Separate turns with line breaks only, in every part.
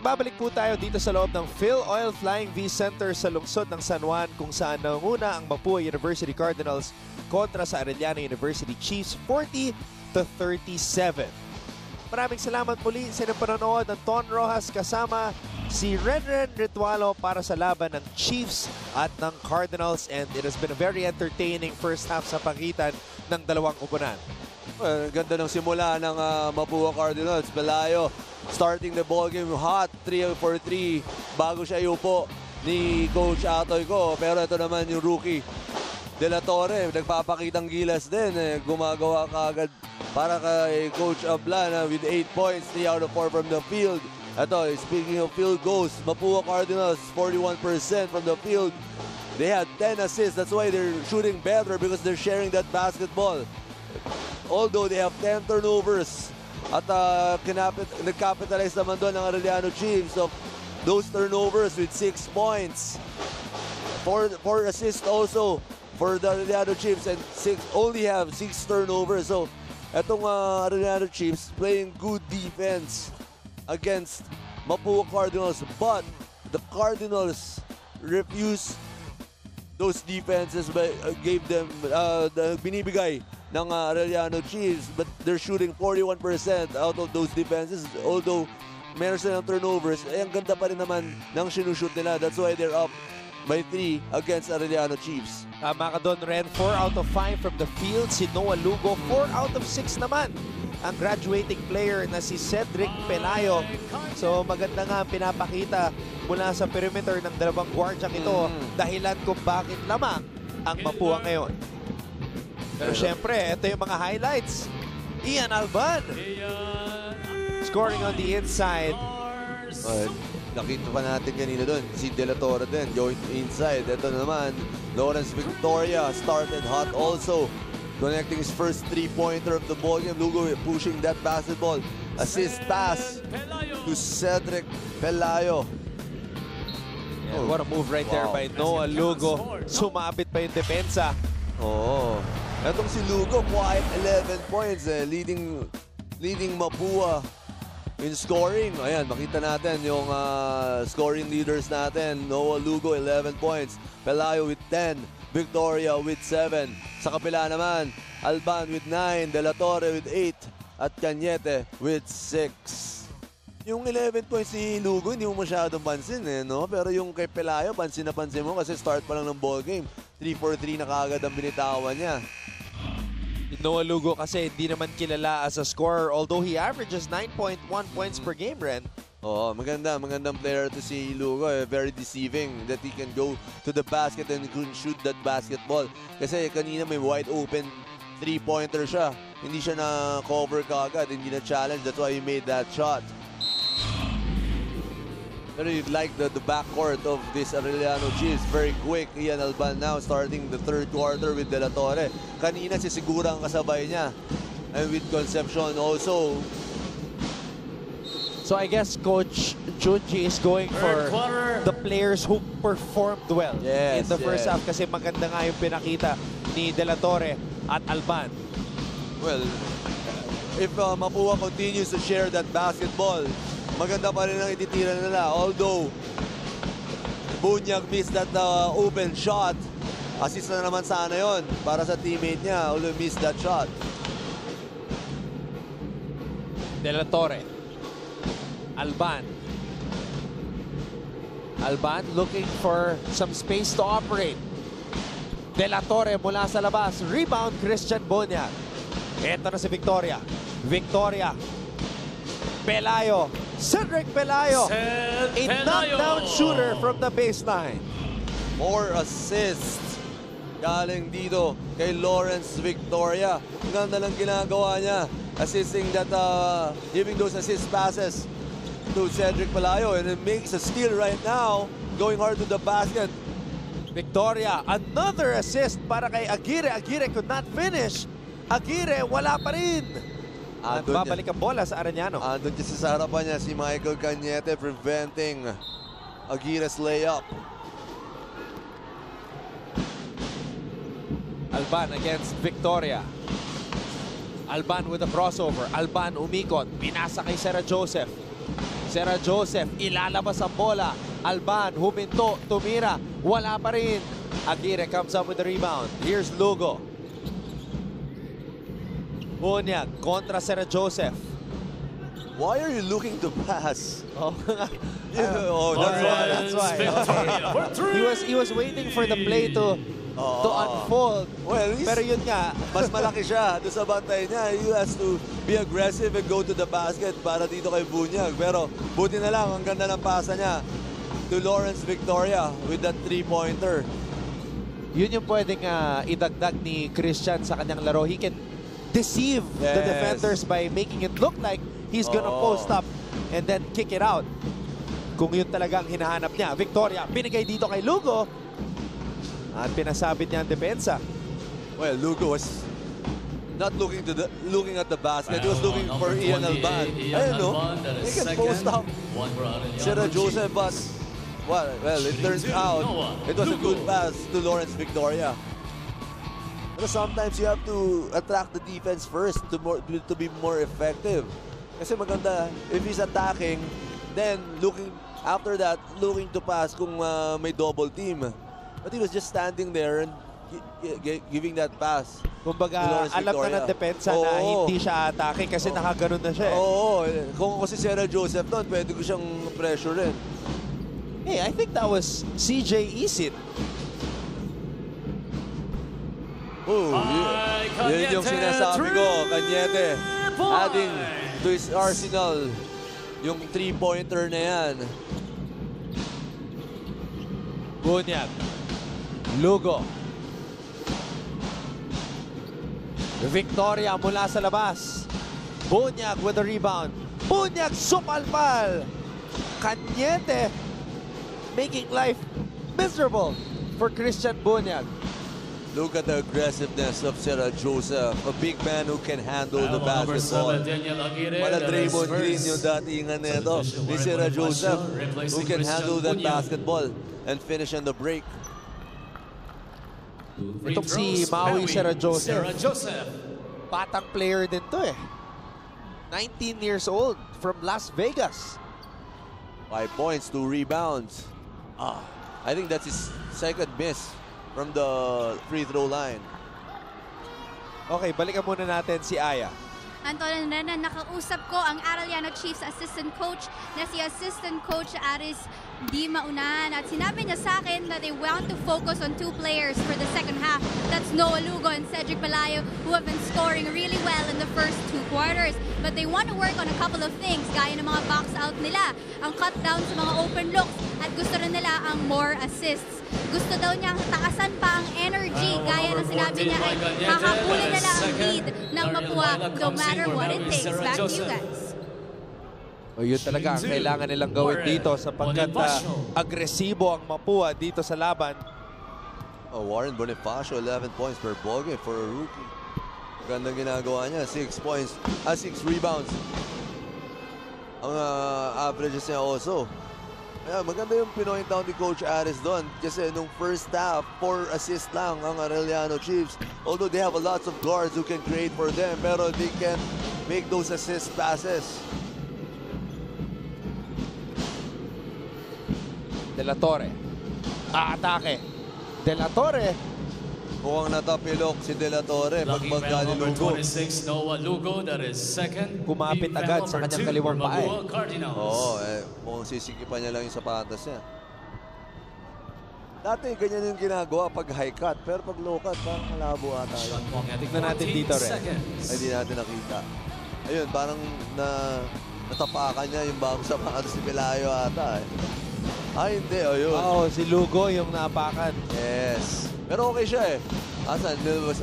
Nagbabalik po tayo dito sa loob ng Phil Oil Flying V Center sa lungsod ng San Juan kung saan nanguna ang Mapua University Cardinals kontra sa Arellano University Chiefs 40 to 37. Maraming salamat muli sa inyong panonood ng Ton Rojas kasama si Renren Ritualo para sa laban ng Chiefs at ng Cardinals and it has been a very entertaining first half sa pagitan ng dalawang kupunan.
Well, ganda ng simula ng uh, Mapua Cardinals. Pelayo starting the ball game hot, 3 for 3 bago siya iupo ni Coach Atoy ko. Pero ito naman yung rookie De La Torre, nagpapakitang gilas din. Eh. Gumagawa kaagad para kay Coach Ablana with 8 points, 3 out of 4 from the field. Ito, speaking of field goals, Mapua Cardinals, 41% from the field. They had 10 assists. That's why they're shooting better because they're sharing that basketball. Although they have 10 turnovers at uh, kinapit, nagcapitalize naman doon ng Arellano Chiefs of those turnovers with 6 points. 4, 4 assists also for the Arellano Chiefs and six, only have 6 turnovers. So, etong uh, Arellano Chiefs playing good defense against Mapua Cardinals. But the Cardinals refuse those defenses but uh, gave them uh, the binibigay ng uh, Arellano Chiefs but they're shooting 41% out of those defenses although meron silang turnovers eh ang ganda pa rin naman ng sinushoot nila that's why they're up by 3 against Arellano Chiefs
Tama ka doon, Ren. 4 out of 5 from the field. Si Noah Lugo, 4 out of 6 naman. Ang graduating player na si Cedric Pelayo. So maganda nga ang pinapakita mula sa perimeter ng dalawang gwardyang ito.
Mm.
Dahilan kung bakit lamang ang Mapua ngayon. Pero syempre, ito yung mga highlights. Ian Alban. Scoring on the inside.
Uh, nakita pa natin kanina doon, si De La Torre din, joint inside. Ito naman, Lawrence Victoria started hot also. Connecting his first three-pointer of the ball game. Lugo pushing that basketball. Assist pass to Cedric Pelayo.
Yeah, what a move right there
Wow.
by Noah Lugo. Sumabit pa yung depensa.
Oo. Etong si Lugo, quiet 11 points eh. Leading, leading Mapua in scoring. Ayan, makita natin yung ah, scoring leaders natin. Noah Lugo, 11 points. Pelayo with 10. Victoria with 7. Sa kapila naman, Alban with 9. De La Torre with 8. At Cañete with 6. Yung 11 points ni Lugo, hindi mo masyadong pansin eh, no? Pero yung kay Pelayo, pansin na pansin mo kasi start pa lang ng ball game. 3-4-3 na kaagad ang binitawan niya.
Noah Lugo kasi hindi naman kilala as a scorer although he averages 9.1 points per game, Ren.
Oo, maganda. Magandang player to si Lugo. Eh. Very deceiving that he can go to the basket and can shoot that basketball. Kasi kanina may wide open three-pointer siya. Hindi siya na-cover kaagad. Hindi na-challenge. That's why he made that shot. Pero you'd like the, the backcourt of this Arellano Chiefs. Very quick. Ian Alban now starting the third quarter with De La Torre. Kanina si Sigura ang kasabay niya. And with Concepcion also.
So I guess Coach Junji is going for the players who performed well
Yes,
in the first
yes.
half kasi maganda nga yung pinakita ni De La Torre at Alban.
Well, if uh, Mapua continues to share that basketball, maganda pa rin ang ititira nila. Although, Bunyag missed that uh, open shot. Assist na naman sana yon para sa teammate niya. Although missed that shot.
De La Torre. Alban. Alban looking for some space to operate. De La Torre mula sa labas. Rebound Christian Bonyag. Ito na si Victoria. Victoria. Pelayo. Cedric Pelayo. A knockdown shooter from the baseline.
More assists. Galing dito kay Lawrence Victoria. Ang ganda lang ginagawa niya. Assisting that, uh, giving those assist passes to Cedric Palayo. And it makes a steal right now. Going hard to the basket.
Victoria, another assist para kay Aguirre. Aguirre could not finish. Aguirre, wala pa rin. At
Andun
babalik ang bola sa Arellano.
Andun kasi sa harapan niya si Michael Cañete preventing Aguirre's layup.
Alban against Victoria. Alban with a crossover. Alban umikot. Pinasa kay Sarah Joseph. Sera Joseph, ilalabas ang bola. Alban, huminto, tumira. Wala pa rin. Aguirre comes up with the rebound. Here's Lugo. Bunyag kontra Sera Joseph.
Why are you looking to pass?
Oh,
Yeah, oh, that's why.
that's why.
Three.
he was he was waiting for the play to to
Oo.
unfold.
Well, he's-
Pero yun nga,
Mas malaki siya doon sa bantay niya. He has to be aggressive and go to the basket para dito kay Bunyag. Pero buti na lang, ang ganda ng pasa niya to Lawrence Victoria with that three-pointer.
yun yung pwedeng ah, idagdag ni Christian sa kanyang laro. He can deceive the
Yes.
defenders by making it look like he's gonna
Oo.
post up and then kick it out. Kung yun talagang hinahanap niya. Victoria, binigay dito kay Lugo. At pinasabit niya ang depensa.
Well, Lugo was not looking to the looking at the basket. He was looking for Ian Alban. Ayun, no? He can post up. Sierra Joseph, but well, well, it turns out it was a good pass to Lawrence Victoria. But sometimes you have to attract the defense first to more to, be more effective. Kasi maganda if he's attacking, then looking after that looking to pass kung uh, may double team. But he was just standing there and gi- gi- giving that pass.
Kumbaga, alam na ng depensa na
Oo.
hindi siya atake kasi
Oo.
nakaganon na siya. eh.
Oo, kung ako si Sierra Joseph doon, pwede ko siyang pressure rin.
Hey, I think that was CJ Isit.
Oh,
Ay,
yun, yun yung sinasabi ko, Kanyete. Adding to his arsenal yung three-pointer na yan.
Bunyag. Lugo. Victoria mula sa labas. Bunyag with the rebound. Bunyag supalpal. Kanyete making life miserable for Christian Bunyag.
Look at the aggressiveness of Sierra Joseph, a big man who can handle the basketball. Mala Draymond Green yung datingan nito ni Sierra Joseph who can handle that basketball and finish on the break.
Itong si Maui Sierra Joseph.
Sarah Joseph.
Batang player din to eh. 19 years old from Las Vegas.
Five points, two rebounds. Ah, I think that's his second miss from the free throw line.
Okay, balikan muna natin si Aya.
Anton Renan, nakausap ko ang Arellano Chiefs assistant coach na si assistant coach Aris Di Maunan. At sinabi niya sa akin that they want to focus on two players for the second half. That's Noah Lugo and Cedric Palayo who have been scoring really well in the first two quarters. But they want to work on a couple of things gaya ng mga box out nila, ang cut down sa mga open looks at gusto rin nila ang more assists. Gusto daw niyang taasan pa ang energy
Uh,
gaya ng sinabi
14
niya ay
that
nila
is
ang lead ng Mapua no matter what it takes. Back to you guys.
O yun talaga ang kailangan nilang gawin dito sapagkat uh, agresibo ang Mapua dito sa laban.
Oh, Warren Bonifacio, 11 points per ballgame for a rookie. Gandang ginagawa niya, 6 points, ah, 6 rebounds. Ang uh, averages niya also. Kaya maganda yung pinoint down ni Coach Aris doon kasi nung first half, 4 assists lang ang Arellano Chiefs. Although they have a lots of guards who can create for them, pero they can make those assist passes.
De La Torre. Aatake. De La Torre.
Mukhang natapilok si De La Torre pag
Lucky foul
magka ni Lugo.
26, Noah Lugo. That is second.
Kumapit agad sa kanyang kaliwang paa.
Oo, eh, mukhang sisikipan niya lang yung sapatos niya. Dati ganyan yung ginagawa pag high cut, pero pag low cut, parang malabo ata yun.
Tignan natin
14
dito,
seconds.
Ay, di natin nakita. Ayun, parang na natapakan niya yung bagong sapatos ni Pelayo ata eh. Ay, hindi. Ayun.
Oo, si Lugo yung napakan.
Yes. Pero okay siya eh. Asan?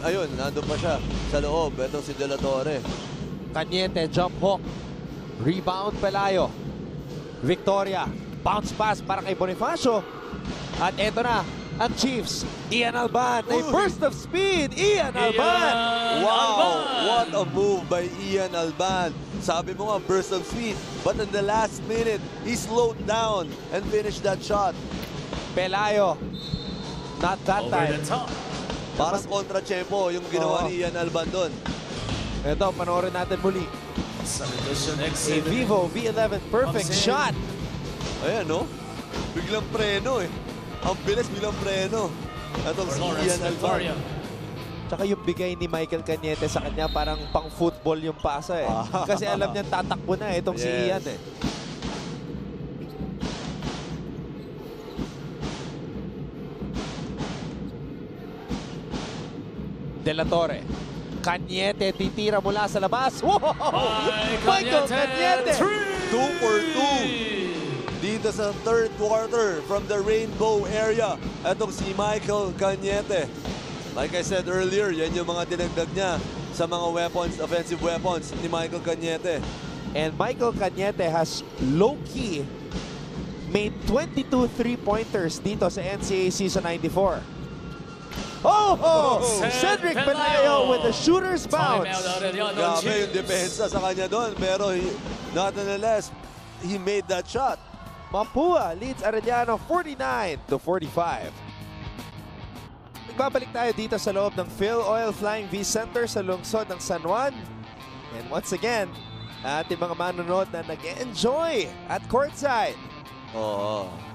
Ayun, nandun pa siya sa loob. Ito si De La Torre.
Kanyete, jump hook. Rebound, Pelayo. Victoria. Bounce pass para kay Bonifacio. At eto na, ang Chiefs. Ian Alban. A burst of speed. Ian Alban.
Ian
Wow!
Alban.
What a move by Ian Alban. Sabi mo nga, burst of speed. But in the last minute, he slowed down and finished that shot.
Pelayo. Not that
Over
time.
Parang kontra-chepo yung ginawa
Oo.
ni Ian Alban doon.
Ito, panoorin natin muli.
Substitution
A
exit.
Vivo V11 perfect shot.
Ayan, no? Biglang preno eh. Ang bilis, biglang preno. Itong si
Lawrence
Ian Alban.
Victoria.
Tsaka yung bigay ni Michael Cañete sa kanya parang pang football yung pasa eh.
Ah.
Kasi alam niya tatakbo na eh, itong si
Yes.
Ian eh. De La Torre. Cañete titira mula sa labas. Wow! Michael Cañete!
Two for two. Dito sa third quarter from the rainbow area. Itong si Michael Cañete. Like I said earlier, yan yung mga dinagdag niya sa mga weapons, offensive weapons ni Michael Cañete.
And Michael Cañete has low-key made 22 three-pointers dito sa NCAA Season 94. Oh! oh! Cedric
Pelayo.
With the shooter's bounce.
Arellano
Grabe yung depensa sa kanya doon. Pero he, nonetheless, he made that shot.
Mapua leads Arellano 49 to 45. Nagbabalik tayo dito sa loob ng Phil Oil Flying V Center sa lungsod ng San Juan. And once again, ating mga manonood na nag-enjoy at courtside.
Oo.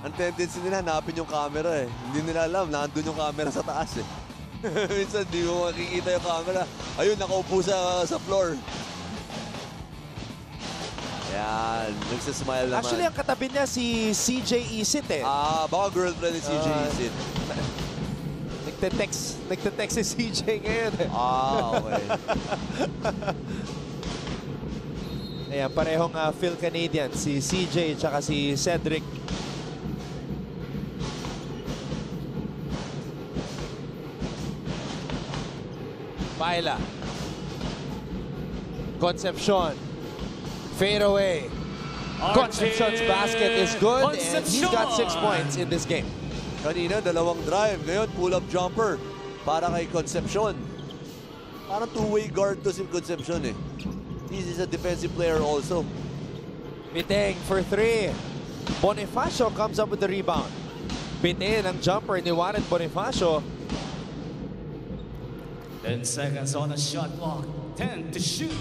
Ang tendency nila, hanapin yung camera eh. Hindi nila alam, nandun yung camera sa taas eh. Minsan, di mo makikita yung camera. Ayun, nakaupo sa, sa floor. Yan, nagsasmile naman.
Actually, ang katabi niya si CJ Isit eh.
Ah, baka girlfriend ni CJ
Ah.
Isit.
Nagte-text, nagte-text si CJ ngayon eh.
Ah, okay.
Ayan, parehong ah, Phil Canadian, si CJ tsaka si Cedric. Paila. Concepcion. Fade away. Concepcion's basket is good and he's got six points in this game.
Kanina, dalawang drive. Ngayon, pull-up jumper para kay Concepcion. Parang two-way guard to si Concepcion eh. This is a defensive player also.
Biteng for three. Bonifacio comes up with the rebound. Bitin ang jumper ni Warren Bonifacio.
10 seconds on the shot clock. 10 to shoot.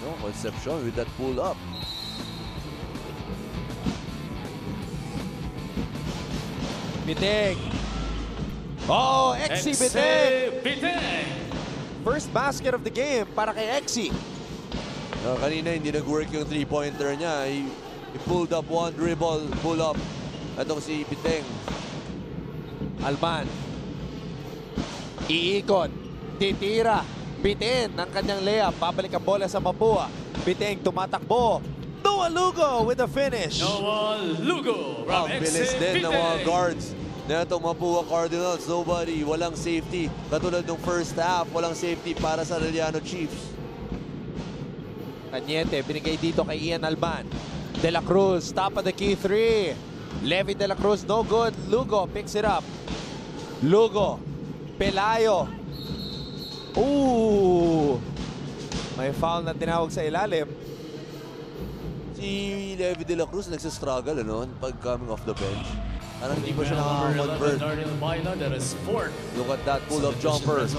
No, Concepcion with that pull-up.
Biteng. Oh, Exi Biteng.
Biteng.
First basket of the game para kay Exi.
Uh, kanina hindi nag-work yung three-pointer niya. He, he pulled up one dribble, pull up. Itong si Piteng.
Alban. Iikot. Titira. Bitin ang kanyang layup. Babalik ang bola sa Mapua. Biteng tumatakbo. Noah Lugo with the finish.
Noah Lugo from
Ang bilis din ng mga guards. Na itong Mapua Cardinals, nobody, walang safety. Katulad ng first half, walang safety para sa Arellano Chiefs.
Cañete, binigay dito kay Ian Alban. De La Cruz, top of the key three. Levy De La Cruz, no good. Lugo picks it up. Lugo. Pelayo. Ooh. May foul na tinawag sa ilalim.
Si Levi De La Cruz nagsastruggle ano, pag coming off the bench. Parang hindi pa siya
Number 11,
nakaka-convert. Look at that jumper.
In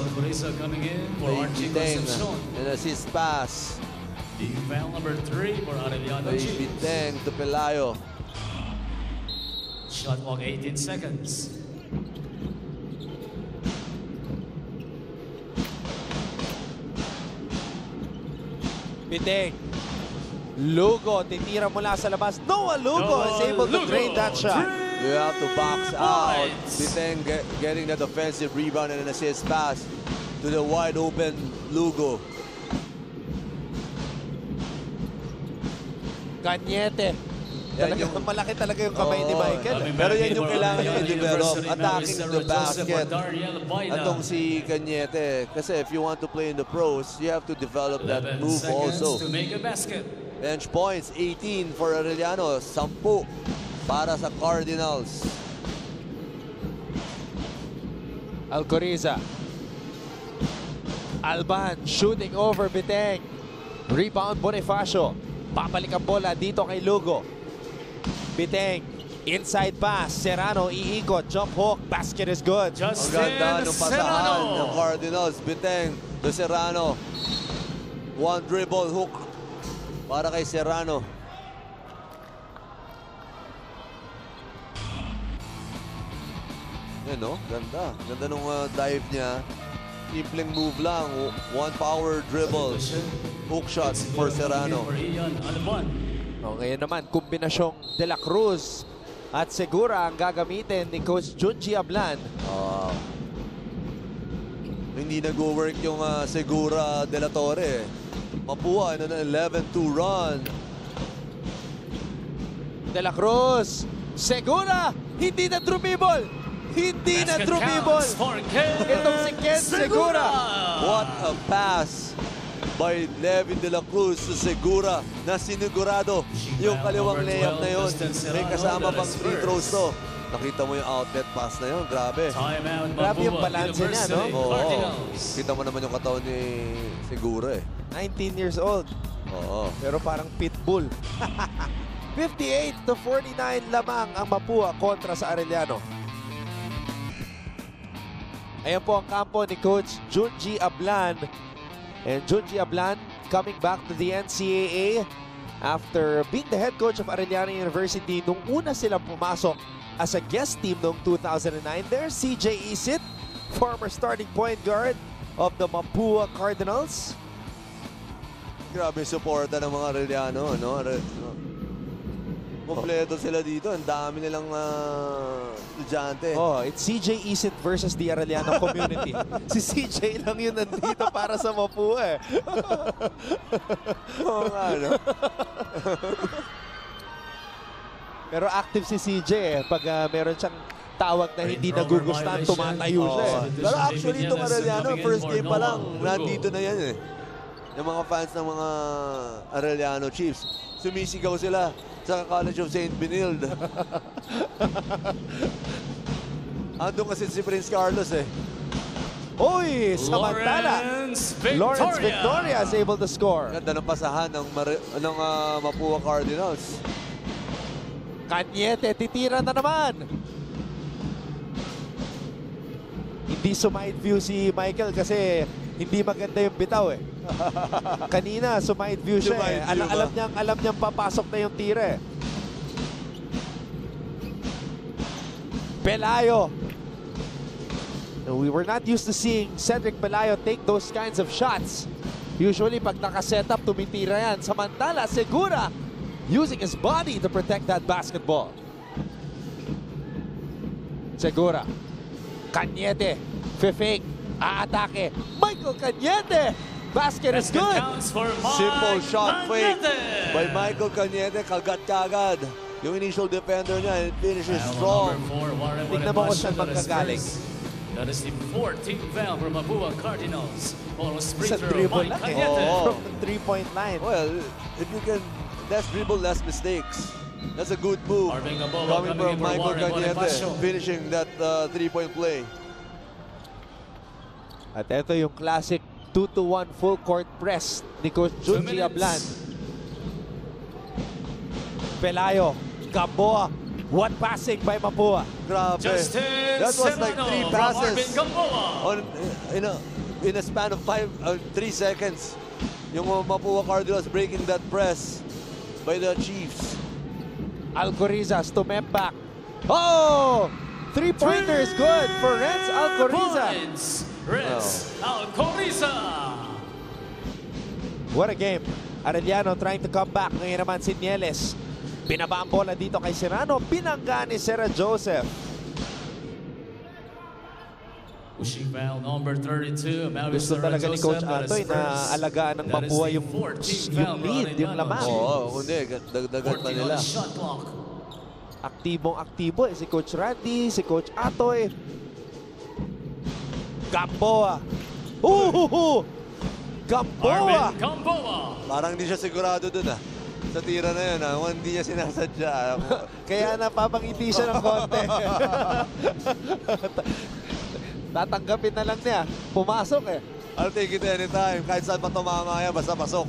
for
Kay
Archie
Biteng. An assist pass.
Foul number three for Arellano Chiefs.
Biteng to Pelayo.
Shot clock 18 seconds.
Biteng. Lugo, titira mula sa labas. Noah Lugo is
Noah
able to
Lugo,
drain that shot.
You have to box out. Biteng get, getting that offensive rebound and an assist pass to the wide open Lugo.
Cañete.
Yan
Talaga,
yung-
malaki talaga yung kamay ni. Michael.
Coming
Pero yan yung kailangan niya i-develop. Attacking the basket. Atong si Cañete. Kasi if you want to play in the pros, you have to develop that
11
move also.
to make a basket.
Bench points, 18 for Arellano. 10 para sa Cardinals.
Alcoriza. Alban shooting over Biteng. Rebound Bonifacio. Babalik ang bola dito kay Lugo. Biteng. Inside pass. Serrano iikot. Jump hook. Basket is good.
Ang
Justin
ganda ng pasahan ng
Serrano.
Cardinals. Biteng to Serrano. One dribble hook para kay Serrano. Yan no, ganda. Ganda nung uh, dive niya. Simpleng move lang. One power dribble. Hook shot for Serrano.
For Ian Alban.
O, ngayon naman, kombinasyong De La Cruz at Segura ang gagamitin ni Coach Junji Ablan.
Ah. hindi nag-work yung ah, Segura de la Torre. Mapua na na 11-2 run.
De La Cruz, Segura, hindi na drumibol! Hindi na
Basket for Ken
Itong si Ken Segura.
What a pass by Levin de la Cruz Segura na sinigurado yung kaliwang layup na yun. May kasama pang free throws to. Nakita mo yung outlet pass na yun. Grabe.
Timeout
Grabe yung
Mapua
balanse niya, no?
Oo. Kita mo naman yung katawan ni Segura eh.
19 years old,
Oo.
pero parang pitbull. 58 to 49 lamang ang Mapua kontra sa Arellano. Ayan po ang kampo ni Coach Junji Ablan. And Junji Ablan coming back to the NCAA after being the head coach of Arellano University nung una silang pumasok as a guest team noong 2009. There's CJ Isit, former starting point guard of the Mapua Cardinals.
Grabe suporta ng mga Arellano, no? Are- no? Kompleto sila dito. Ang dami nilang ah, estudyante.
Oh, it's CJ Isit versus the Arellano community. si CJ lang yun nandito para sa Mapua eh.
Oo nga, no?
Pero active si CJ eh. Pag ah, meron siyang tawag na hindi
violation.
tumatayo siya eh.
Pero actually, itong Arellano, first game pa lang, nandito na yan eh. Yung mga fans ng mga Arellano Chiefs, sumisigaw sila sa College of St. Benilde. Andun kasi si Prince Carlos eh.
Uy, samantala.
Lawrence Victoria.
Lawrence Victoria is able to score.
Ganda ng pasahan ng, Mari- ng ah, Mapua Cardinals.
Kanyete, titira na naman. Hindi sumide view si Michael kasi hindi maganda yung bitaw eh. Kanina, sumide view siya
Sumide
eh. Al- alam niyang, alam niyang papasok na yung tira eh. Pelayo. We were not used to seeing Cedric Pelayo take those kinds of shots. Usually, pag nakaset up, tumitira yan. Samantala, Segura using his body to protect that basketball. Segura. Cañete. Fifake. Aatake. Michael Cañete. Basket is good.
Simple shot fake by Michael Cañete. Kagat kagad. Yung initial defender niya, it finishes strong.
Tignan mo kung saan magkagaling.
That is the 14th foul for Mapua Cardinals.
Sa dribble
Mike
lang eh.
Oo.
From the three-point line.
Well, if you can less dribble, less mistakes. That's a good move. Coming
coming
from Michael
Warren
Cañete, finishing that uh, three-point play.
At ito yung classic 2-to-1 full court press ni Coach Junji. Ablan. Pelayo. Gamboa. What passing by Mapua?
Grabe.
Justin
That was like three passes on in a in a span of five uh, three seconds. Yung Mapua Cardinals breaking that press by the Chiefs.
Alcorizas to back. Oh! Three-pointer is good for Renz Alcoriza.
Points. Renz Alcoriza.
What a game. Arellano trying to come back. Ngayon naman si Nieles. Binaba ang bola dito kay Serrano. Binangga ni Sarah Joseph.
Pushing foul number 32. Mavis
Gusto talaga ni Coach Atoy na alagaan ng Mapua yung, yung lead, yung lamang.
Oo, hindi. Dagdagan pa nila.
shot clock.
Aktibong aktibo eh. Si Coach Randy, si Coach Atoy. Gamboa. Uhuhu! Gamboa!
Gamboa.
Parang hindi siya sigurado dun ah. Sa tira na yun ah. Hindi niya sinasadya.
Kaya napapangiti siya ng konti. Tatanggapin na lang niya. Pumasok eh.
I'll take it anytime. Kahit saan pa tumama yan, basta pasok.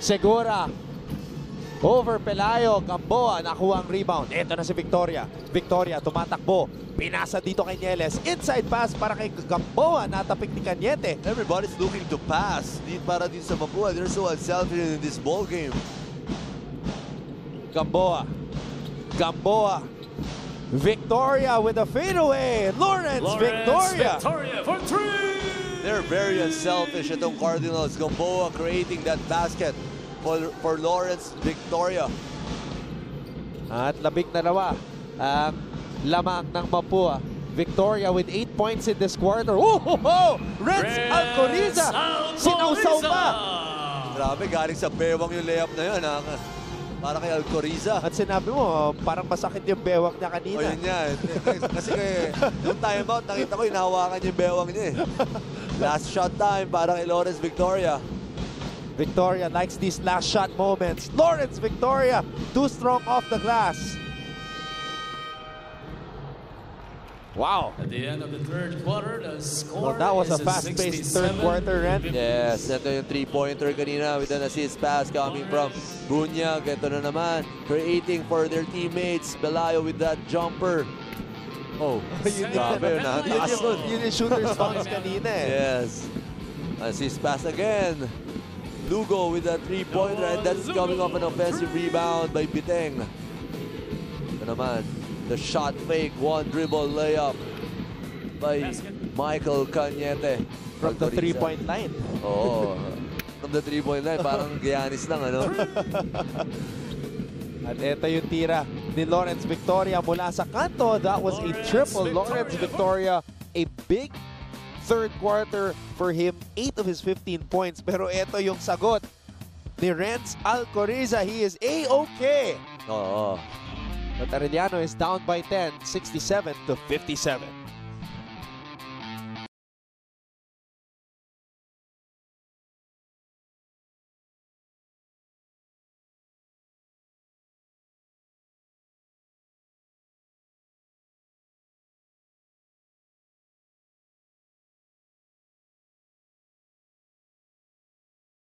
Segura. Over Pelayo, Gamboa, nakuha ang rebound. Ito na si Victoria. Victoria, tumatakbo. Pinasa dito kay Nieles. Inside pass para kay Gamboa. Natapik ni Cañete.
Everybody's looking to pass. Di para din sa Mapua. They're so unselfish in this ball game.
Gamboa. Gamboa. Victoria with a fadeaway. Lawrence,
Lawrence
Victoria.
Victoria for three.
They're very unselfish itong Cardinals. Gamboa creating that basket for, for Lawrence Victoria.
At labing na nawa ang lamang ng Mapua. Victoria with 8 points in this quarter. Oh, ho, ho! Renz Alcoriza! Sinausaw pa!
Grabe, galing sa bewang yung layup na yun. Ha? Para kay Alcoriza.
At sinabi mo, parang masakit yung bewak niya
O
kanina.
yun yan. Kasi kay, yung timeout, nakita ko, hinahawakan yung bewang niya eh. Last shot time para kay Lawrence Victoria.
Victoria likes these last shot moments. Lawrence Victoria, too strong off the glass. Wow.
At the end of the third quarter, the score
Well, that was a fast-paced third quarter, Ren.
Yes, ito yung three-pointer kanina with an assist pass coming from Bunyag. Ito na naman, creating for their teammates. Belayo with that jumper. Oh,
Yun
grabe,
yun,
nakataas
yun,
nun.
yun yung shooter's bounce kanina eh.
Yes. Assist pass again. Lugo with a three-pointer and that's coming off an offensive rebound by Biteng. Ito naman, the shot fake, one dribble layup by Michael Cañete.
From the
Alcoriza.
three-point line.
Oo. From the three-point line, parang Giannis lang, ano?
At ito yung tira ni Lawrence Victoria mula sa kanto. That was a
Lawrence
triple.
Victoria.
Lawrence Victoria, a big third quarter for him. 8 of his 15 points. Pero ito yung sagot ni Renz Alcoriza. He is A-OK.
Oo.
But Arellano is down by 10, 67 to 57.